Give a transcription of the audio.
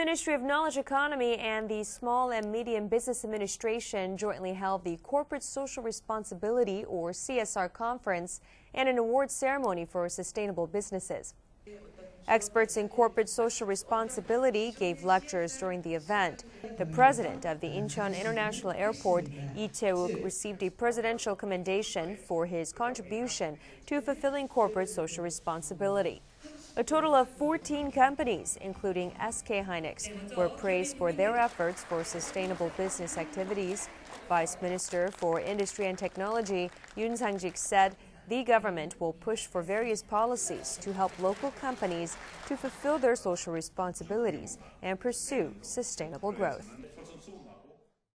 Ministry of Knowledge Economy and the Small and Medium Business Administration jointly held the Corporate Social Responsibility or CSR conference and an award ceremony for sustainable businesses. Experts in corporate social responsibility gave lectures during the event. The president of the Incheon International Airport, Lee Chae-wook, received a presidential commendation for his contribution to fulfilling corporate social responsibility. A total of 14 companies, including SK Hynix, were praised for their efforts for sustainable business activities. Vice Minister for Industry and Technology Yoon Sang-Jick said the government will push for various policies to help local companies to fulfill their social responsibilities and pursue sustainable growth.